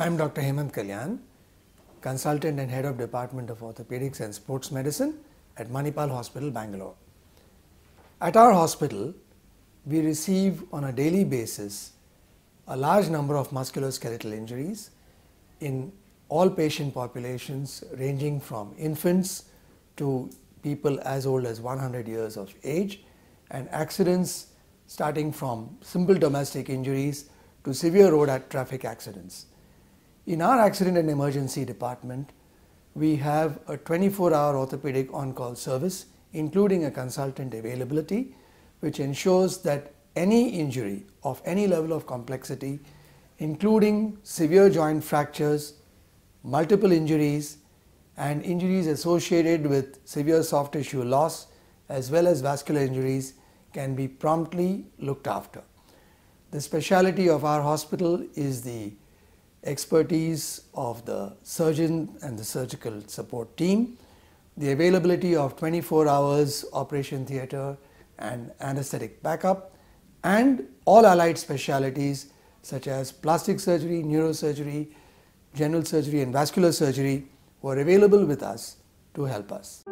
I am Dr. Hemant Kalyan, consultant and head of Department of Orthopedics and Sports Medicine at Manipal Hospital, Bangalore. At our hospital, we receive on a daily basis a large number of musculoskeletal injuries in all patient populations ranging from infants to people as old as 100 years of age and accidents starting from simple domestic injuries to severe road traffic accidents. In our accident and emergency department, we have a 24 hour orthopedic on call service including a consultant availability which ensures that any injury of any level of complexity including severe joint fractures, multiple injuries and injuries associated with severe soft tissue loss as well as vascular injuries can be promptly looked after. The speciality of our hospital is the expertise of the surgeon and the surgical support team, the availability of 24 hours operation theatre and anesthetic backup and all allied specialities such as plastic surgery, neurosurgery, general surgery and vascular surgery were available with us to help us.